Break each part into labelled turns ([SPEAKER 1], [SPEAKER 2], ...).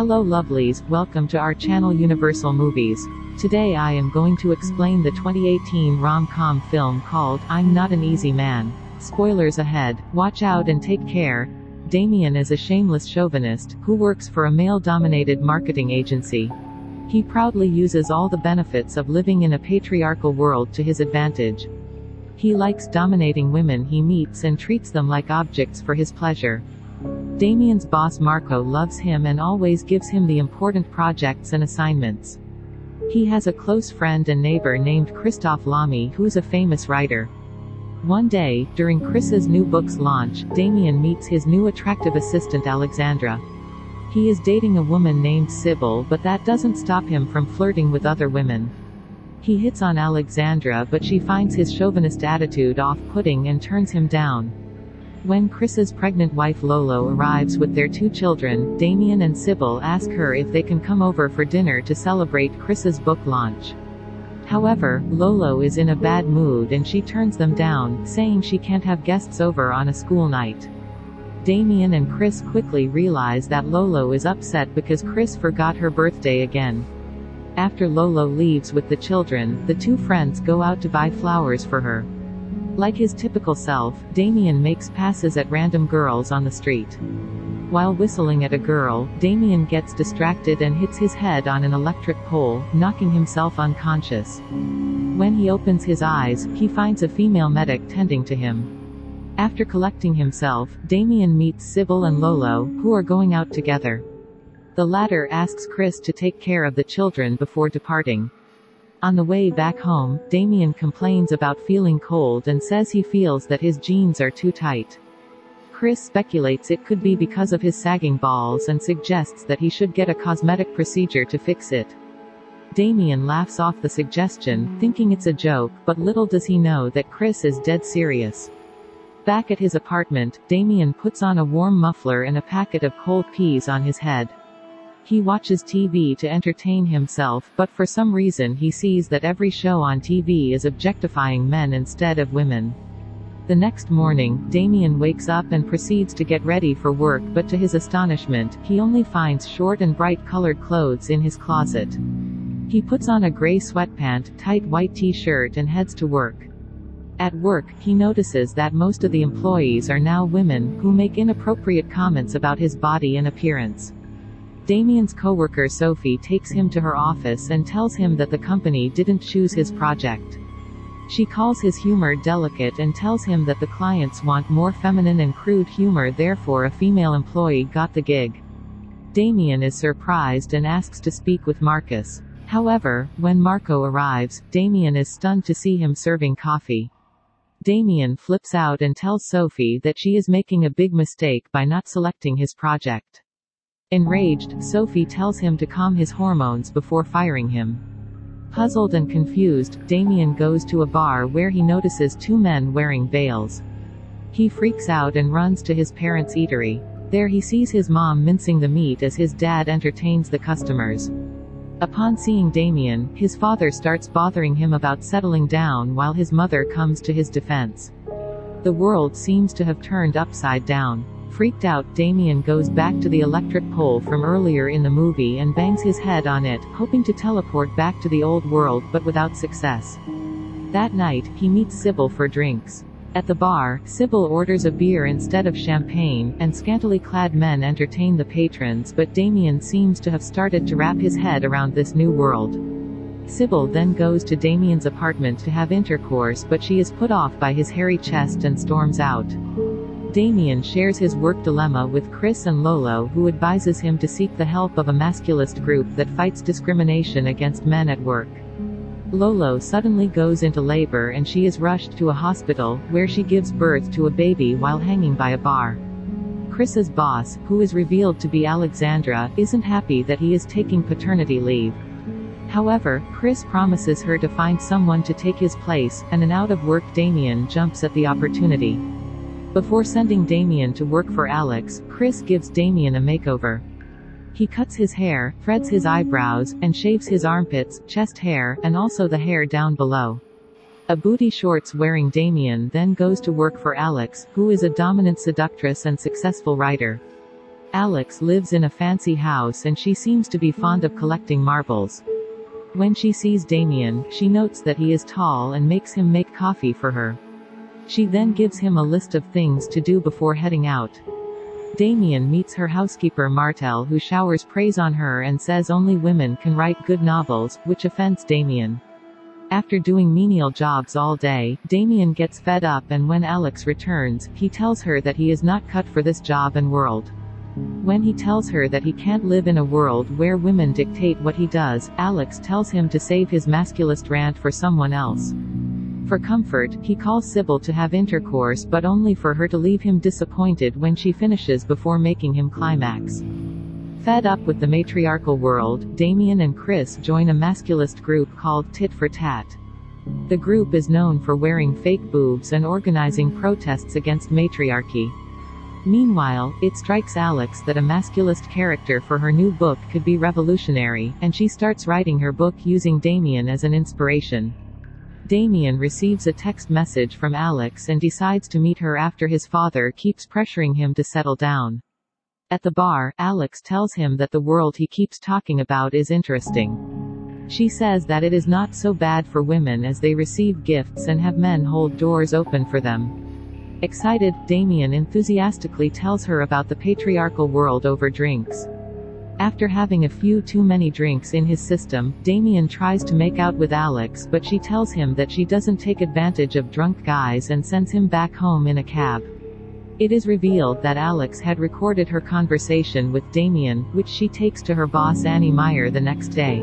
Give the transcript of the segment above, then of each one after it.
[SPEAKER 1] Hello lovelies, welcome to our channel Universal Movies. Today I am going to explain the 2018 rom-com film called I'm Not an Easy Man. Spoilers ahead, watch out and take care. Damien is a shameless chauvinist, who works for a male-dominated marketing agency. He proudly uses all the benefits of living in a patriarchal world to his advantage. He likes dominating women he meets and treats them like objects for his pleasure. Damien's boss Marco loves him and always gives him the important projects and assignments. He has a close friend and neighbor named Christoph Lamy who's a famous writer. One day, during Chris's new book's launch, Damien meets his new attractive assistant Alexandra. He is dating a woman named Sybil but that doesn't stop him from flirting with other women. He hits on Alexandra but she finds his chauvinist attitude off-putting and turns him down. When Chris's pregnant wife Lolo arrives with their two children, Damien and Sybil ask her if they can come over for dinner to celebrate Chris's book launch. However, Lolo is in a bad mood and she turns them down, saying she can't have guests over on a school night. Damien and Chris quickly realize that Lolo is upset because Chris forgot her birthday again. After Lolo leaves with the children, the two friends go out to buy flowers for her. Like his typical self, Damien makes passes at random girls on the street. While whistling at a girl, Damien gets distracted and hits his head on an electric pole, knocking himself unconscious. When he opens his eyes, he finds a female medic tending to him. After collecting himself, Damien meets Sybil and Lolo, who are going out together. The latter asks Chris to take care of the children before departing. On the way back home, Damien complains about feeling cold and says he feels that his jeans are too tight. Chris speculates it could be because of his sagging balls and suggests that he should get a cosmetic procedure to fix it. Damien laughs off the suggestion, thinking it's a joke, but little does he know that Chris is dead serious. Back at his apartment, Damien puts on a warm muffler and a packet of cold peas on his head. He watches TV to entertain himself, but for some reason he sees that every show on TV is objectifying men instead of women. The next morning, Damien wakes up and proceeds to get ready for work but to his astonishment, he only finds short and bright colored clothes in his closet. He puts on a gray sweatpant, tight white t-shirt and heads to work. At work, he notices that most of the employees are now women, who make inappropriate comments about his body and appearance. Damien's coworker Sophie takes him to her office and tells him that the company didn't choose his project. She calls his humor delicate and tells him that the clients want more feminine and crude humor therefore a female employee got the gig. Damien is surprised and asks to speak with Marcus. However, when Marco arrives, Damien is stunned to see him serving coffee. Damien flips out and tells Sophie that she is making a big mistake by not selecting his project. Enraged, Sophie tells him to calm his hormones before firing him. Puzzled and confused, Damien goes to a bar where he notices two men wearing veils. He freaks out and runs to his parents' eatery. There he sees his mom mincing the meat as his dad entertains the customers. Upon seeing Damien, his father starts bothering him about settling down while his mother comes to his defense. The world seems to have turned upside down. Freaked out, Damien goes back to the electric pole from earlier in the movie and bangs his head on it, hoping to teleport back to the old world but without success. That night, he meets Sybil for drinks. At the bar, Sybil orders a beer instead of champagne, and scantily clad men entertain the patrons but Damien seems to have started to wrap his head around this new world. Sybil then goes to Damien's apartment to have intercourse but she is put off by his hairy chest and storms out. Damien shares his work dilemma with Chris and Lolo who advises him to seek the help of a masculist group that fights discrimination against men at work. Lolo suddenly goes into labor and she is rushed to a hospital, where she gives birth to a baby while hanging by a bar. Chris's boss, who is revealed to be Alexandra, isn't happy that he is taking paternity leave. However, Chris promises her to find someone to take his place, and an out-of-work Damien jumps at the opportunity. Before sending Damien to work for Alex, Chris gives Damien a makeover. He cuts his hair, threads his eyebrows, and shaves his armpits, chest hair, and also the hair down below. A booty shorts wearing Damien then goes to work for Alex, who is a dominant seductress and successful writer. Alex lives in a fancy house and she seems to be fond of collecting marbles. When she sees Damien, she notes that he is tall and makes him make coffee for her. She then gives him a list of things to do before heading out. Damien meets her housekeeper Martel who showers praise on her and says only women can write good novels, which offends Damien. After doing menial jobs all day, Damien gets fed up and when Alex returns, he tells her that he is not cut for this job and world. When he tells her that he can't live in a world where women dictate what he does, Alex tells him to save his masculist rant for someone else. For comfort, he calls Sybil to have intercourse but only for her to leave him disappointed when she finishes before making him climax. Fed up with the matriarchal world, Damien and Chris join a masculist group called Tit for Tat. The group is known for wearing fake boobs and organizing protests against matriarchy. Meanwhile, it strikes Alex that a masculist character for her new book could be revolutionary, and she starts writing her book using Damien as an inspiration. Damien receives a text message from Alex and decides to meet her after his father keeps pressuring him to settle down. At the bar, Alex tells him that the world he keeps talking about is interesting. She says that it is not so bad for women as they receive gifts and have men hold doors open for them. Excited, Damien enthusiastically tells her about the patriarchal world over drinks. After having a few too many drinks in his system, Damien tries to make out with Alex but she tells him that she doesn't take advantage of drunk guys and sends him back home in a cab. It is revealed that Alex had recorded her conversation with Damien, which she takes to her boss Annie Meyer the next day.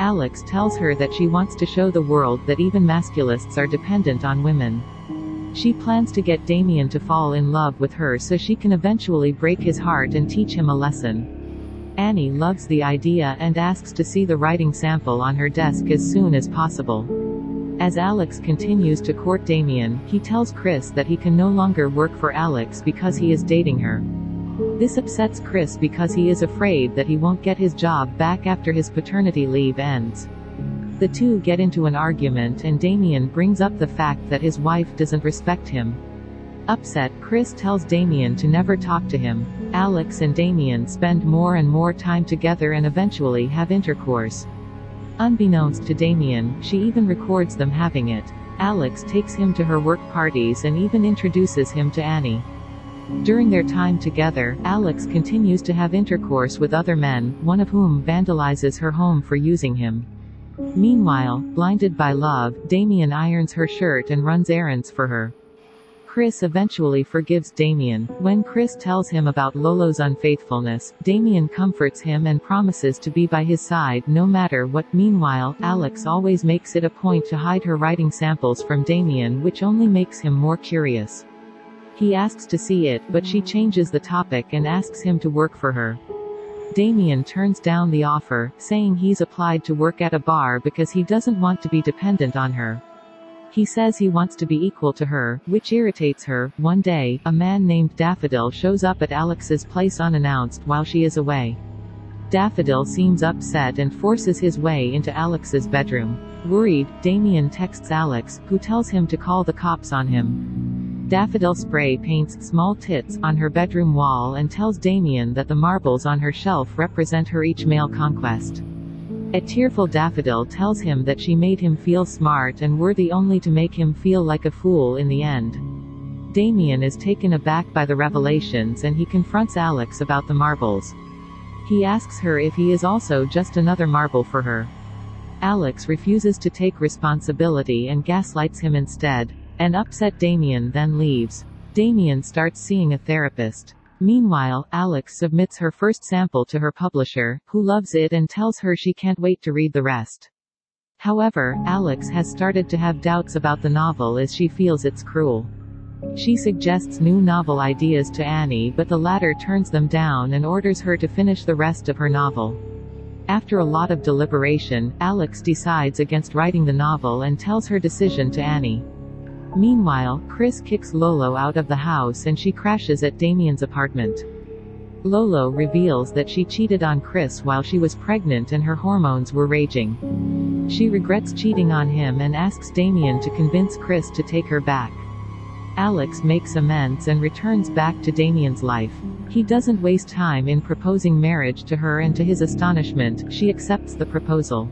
[SPEAKER 1] Alex tells her that she wants to show the world that even masculists are dependent on women. She plans to get Damien to fall in love with her so she can eventually break his heart and teach him a lesson. Annie loves the idea and asks to see the writing sample on her desk as soon as possible. As Alex continues to court Damien, he tells Chris that he can no longer work for Alex because he is dating her. This upsets Chris because he is afraid that he won't get his job back after his paternity leave ends. The two get into an argument and Damien brings up the fact that his wife doesn't respect him. Upset, Chris tells Damien to never talk to him. Alex and Damien spend more and more time together and eventually have intercourse. Unbeknownst to Damien, she even records them having it. Alex takes him to her work parties and even introduces him to Annie. During their time together, Alex continues to have intercourse with other men, one of whom vandalizes her home for using him. Meanwhile, blinded by love, Damien irons her shirt and runs errands for her. Chris eventually forgives Damien. When Chris tells him about Lolo's unfaithfulness, Damien comforts him and promises to be by his side no matter what. Meanwhile, Alex always makes it a point to hide her writing samples from Damien which only makes him more curious. He asks to see it, but she changes the topic and asks him to work for her. Damien turns down the offer, saying he's applied to work at a bar because he doesn't want to be dependent on her. He says he wants to be equal to her, which irritates her. One day, a man named Daffodil shows up at Alex's place unannounced while she is away. Daffodil seems upset and forces his way into Alex's bedroom. Worried, Damien texts Alex, who tells him to call the cops on him. Daffodil spray paints small tits on her bedroom wall and tells Damien that the marbles on her shelf represent her each male conquest. A tearful daffodil tells him that she made him feel smart and worthy only to make him feel like a fool in the end. Damien is taken aback by the revelations and he confronts Alex about the marbles. He asks her if he is also just another marble for her. Alex refuses to take responsibility and gaslights him instead. An upset Damien then leaves. Damien starts seeing a therapist. Meanwhile, Alex submits her first sample to her publisher, who loves it and tells her she can't wait to read the rest. However, Alex has started to have doubts about the novel as she feels it's cruel. She suggests new novel ideas to Annie but the latter turns them down and orders her to finish the rest of her novel. After a lot of deliberation, Alex decides against writing the novel and tells her decision to Annie. Meanwhile, Chris kicks Lolo out of the house and she crashes at Damien's apartment. Lolo reveals that she cheated on Chris while she was pregnant and her hormones were raging. She regrets cheating on him and asks Damien to convince Chris to take her back. Alex makes amends and returns back to Damien's life. He doesn't waste time in proposing marriage to her and to his astonishment, she accepts the proposal.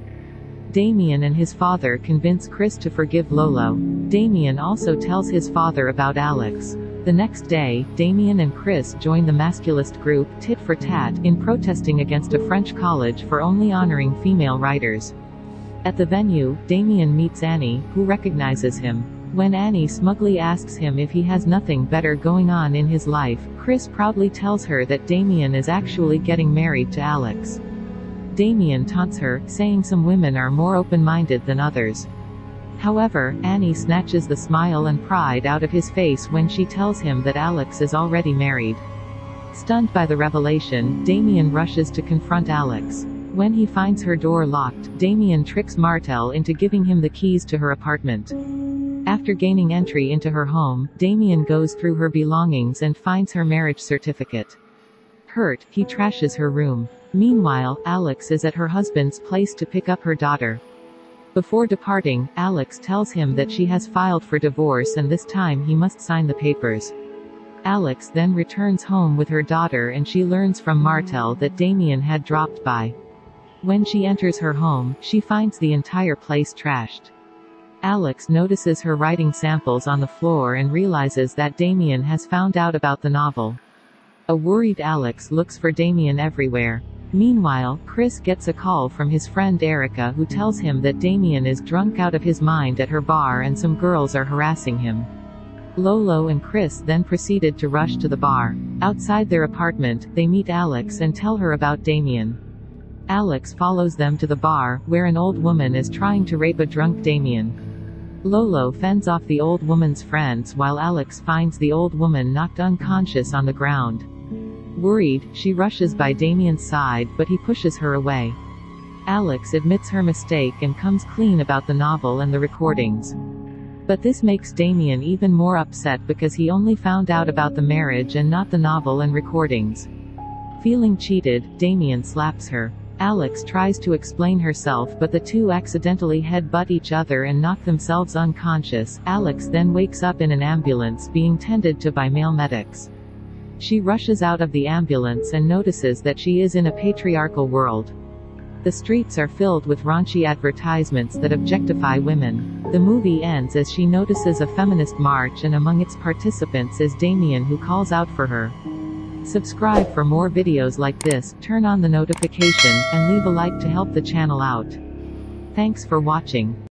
[SPEAKER 1] Damien and his father convince Chris to forgive Lolo. Damien also tells his father about Alex. The next day, Damien and Chris join the masculist group Tit for Tat in protesting against a French college for only honoring female writers. At the venue, Damien meets Annie, who recognizes him. When Annie smugly asks him if he has nothing better going on in his life, Chris proudly tells her that Damien is actually getting married to Alex. Damien taunts her, saying some women are more open-minded than others. However, Annie snatches the smile and pride out of his face when she tells him that Alex is already married. Stunned by the revelation, Damien rushes to confront Alex. When he finds her door locked, Damien tricks Martel into giving him the keys to her apartment. After gaining entry into her home, Damien goes through her belongings and finds her marriage certificate. Hurt, he trashes her room. Meanwhile, Alex is at her husband's place to pick up her daughter. Before departing, Alex tells him that she has filed for divorce and this time he must sign the papers. Alex then returns home with her daughter and she learns from Martel that Damien had dropped by. When she enters her home, she finds the entire place trashed. Alex notices her writing samples on the floor and realizes that Damien has found out about the novel. A worried Alex looks for Damien everywhere. Meanwhile, Chris gets a call from his friend Erica who tells him that Damien is drunk out of his mind at her bar and some girls are harassing him. Lolo and Chris then proceeded to rush to the bar. Outside their apartment, they meet Alex and tell her about Damien. Alex follows them to the bar, where an old woman is trying to rape a drunk Damien. Lolo fends off the old woman's friends while Alex finds the old woman knocked unconscious on the ground. Worried, she rushes by Damien's side but he pushes her away. Alex admits her mistake and comes clean about the novel and the recordings. But this makes Damien even more upset because he only found out about the marriage and not the novel and recordings. Feeling cheated, Damien slaps her. Alex tries to explain herself but the two accidentally headbutt each other and knock themselves unconscious. Alex then wakes up in an ambulance being tended to by male medics. She rushes out of the ambulance and notices that she is in a patriarchal world. The streets are filled with raunchy advertisements that objectify women. The movie ends as she notices a feminist march and among its participants is Damien who calls out for her. Subscribe for more videos like this, turn on the notification, and leave a like to help the channel out. Thanks for watching.